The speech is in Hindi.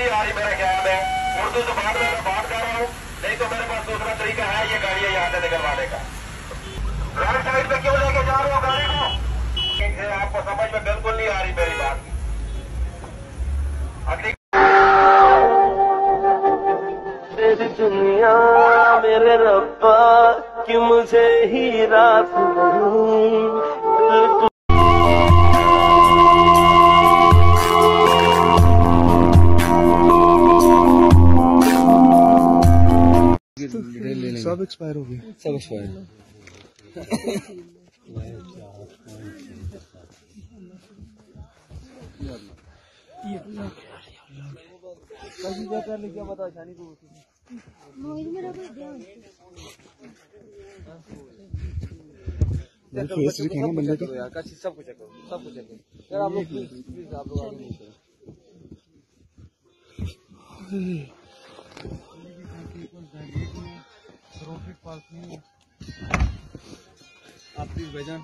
नहीं आ रही मेरे ख्याल में उर्दू जबान में मैं बात कर रहा हूँ। नहीं तो मेरे पास दूसरा तरीका है, ये गाड़ियाँ यहाँ से निकलवाने का राइट साइड पे क्यों लेके जा रहे हो गाड़ी को? आपको समझ में बिल्कुल नहीं आ रही मेरी बात। दुनिया मेरे रब्बा, कि मुझे ही रात नहीं सब एक्सपायर हो गया। सब एक्सपायर फेस दिखाना बंदे का। सब कुछ सब कुछ यार आप लोग प्लीज़ प्लीज़ आप लोग पास नहीं है। आपकी वज़न